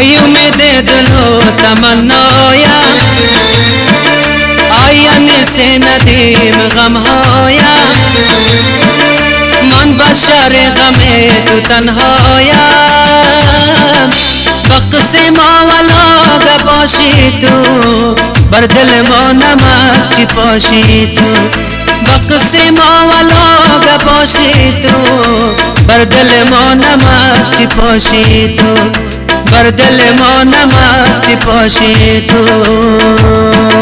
आई उम्मीद दिलो तमन्नाया आयन से नदीम गम होया मन बशर गमे तू तन्हाया बक्से मावला गपोशी तू बरदल मोनमा चिपोशी तू। बक्से मावला गपोशी तू बरदल मोनमा चिपोशी तू। बरदल माची पोशी तू।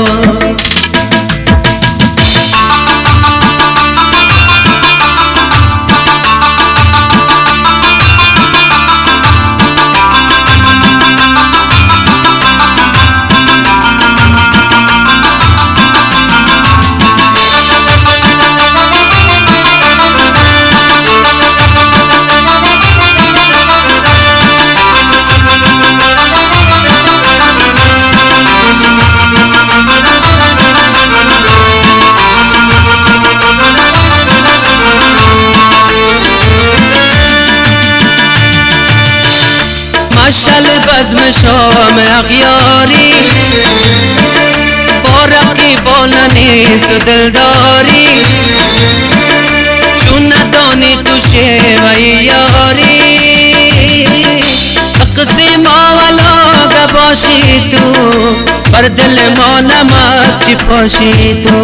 मशल बज्म शोम अखियारी पोरकी बोलनी सुदिलदारी चुन दोनी तुशे वैयारी अकसे मावला गबोशी तू पर दिल मोनमा चिपोशी तू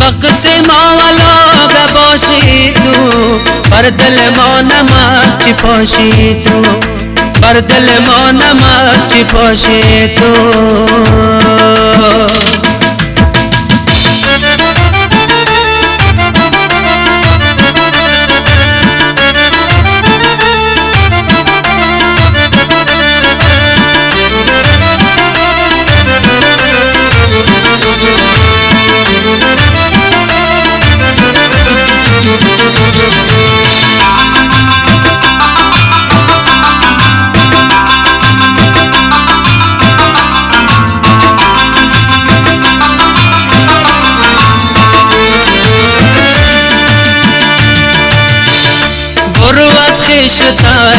बक्से मावला गबोशी तू पर दिल मोनमा चिपोशी तू पर दिल मोनमा पोशे तू।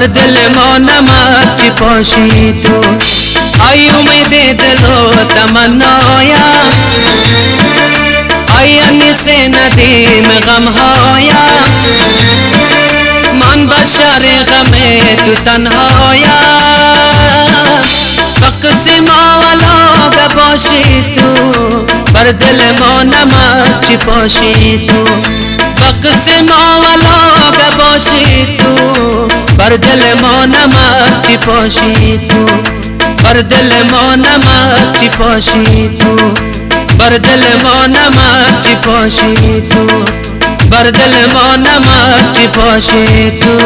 गबोशी तू बरदल मोनमा चिपोशी तू। आई उम्मीद दिलो तमन्नाया आयन से नदीम गम होया। मन बशर गमे तू तन्हाया बक्से मावला गपोशी तू। पर दिल मोनमा चिपोशी तू। बक्से मावला गपोशी पर दिल माची पोशी तू पर दिल माची पासी तू पर दिल मन माची पोशी तू पर दिल मन माची पोशी तू।